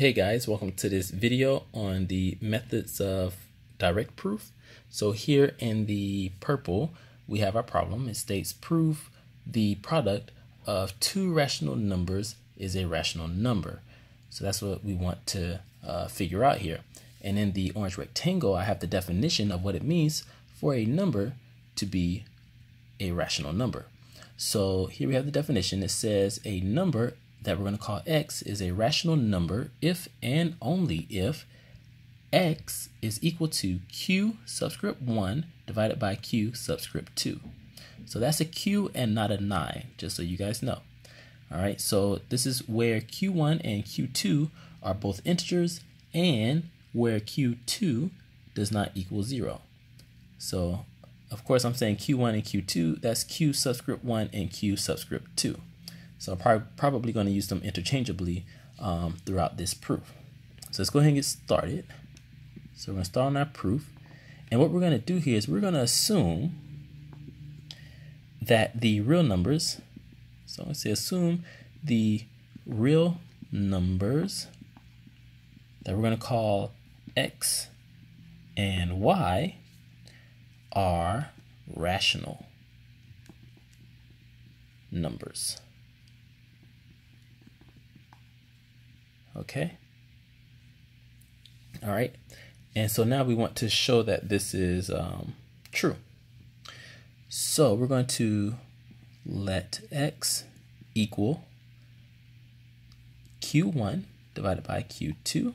Hey guys, welcome to this video on the methods of direct proof. So here in the purple, we have our problem. It states prove the product of two rational numbers is a rational number. So that's what we want to uh, figure out here. And in the orange rectangle, I have the definition of what it means for a number to be a rational number. So here we have the definition. It says a number that we're going to call x is a rational number if and only if x is equal to q subscript 1 divided by q subscript 2. So that's a q and not a 9, just so you guys know. All right, so this is where q1 and q2 are both integers and where q2 does not equal 0. So, of course, I'm saying q1 and q2, that's q subscript 1 and q subscript 2. So I'm probably going to use them interchangeably um, throughout this proof. So let's go ahead and get started. So we're going to start on our proof. And what we're going to do here is we're going to assume that the real numbers, so let's say assume the real numbers that we're going to call x and y are rational numbers. Okay. All right. And so now we want to show that this is um, true. So we're going to let x equal q1 divided by q2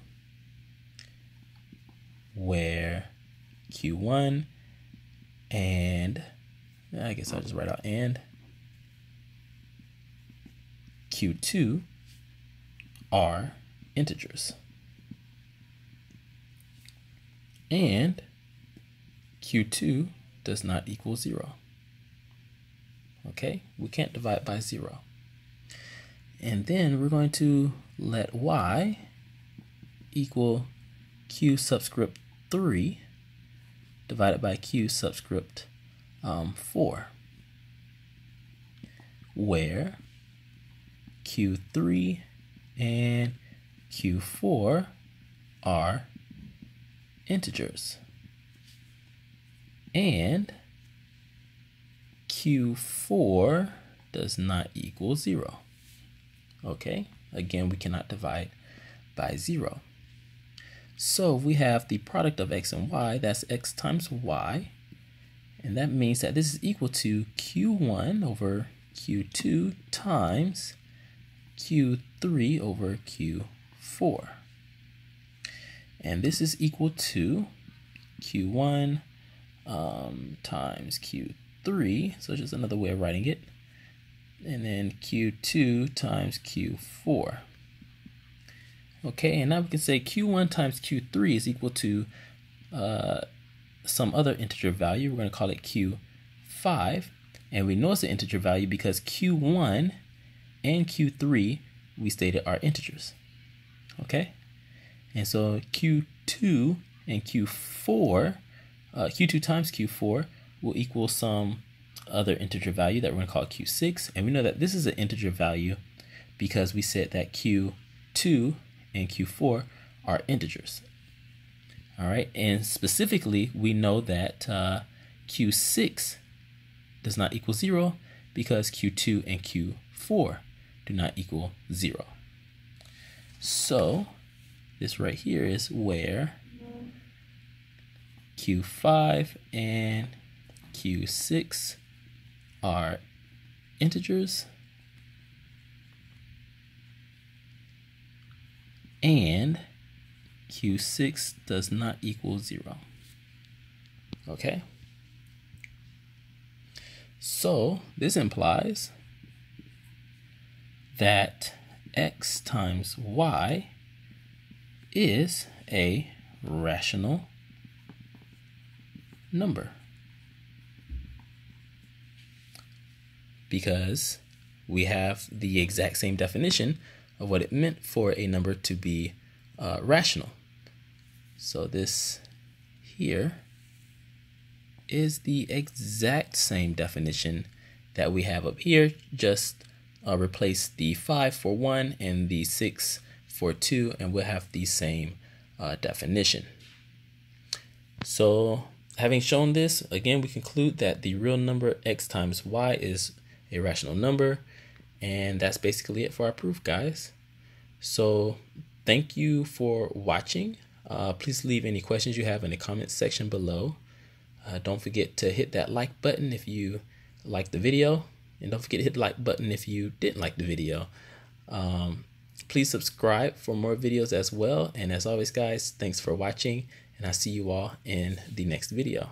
where q1 and I guess I'll just write out and q2 are integers. And q2 does not equal 0. Okay, we can't divide by 0. And then we're going to let y equal q subscript 3 divided by q subscript um, 4, where q3 and Q4 are integers. And Q4 does not equal 0. Okay, again, we cannot divide by 0. So we have the product of x and y, that's x times y. And that means that this is equal to q1 over q2 times q3 over q 4. And this is equal to Q1 um, times Q3. So just another way of writing it. And then Q2 times Q4. Okay, and now we can say Q1 times Q3 is equal to uh, some other integer value. We're going to call it Q5. And we know it's an integer value because Q1 and Q3 we stated are integers okay? And so Q2 and Q4, uh, Q2 times Q4 will equal some other integer value that we're going to call Q6. And we know that this is an integer value because we said that Q2 and Q4 are integers. All right, and specifically, we know that uh, Q6 does not equal 0 because Q2 and Q4 do not equal 0. So this right here is where Q5 and Q6 are integers and Q6 does not equal 0. Okay? So this implies that x times y is a rational number. Because we have the exact same definition of what it meant for a number to be uh, rational. So this here is the exact same definition that we have up here, just uh, replace the 5 for 1 and the 6 for 2 and we'll have the same uh, definition. So having shown this, again, we conclude that the real number x times y is a rational number. And that's basically it for our proof, guys. So thank you for watching. Uh, please leave any questions you have in the comments section below. Uh, don't forget to hit that like button if you like the video. And don't forget to hit the like button if you didn't like the video. Um, please subscribe for more videos as well. And as always, guys, thanks for watching. And I'll see you all in the next video.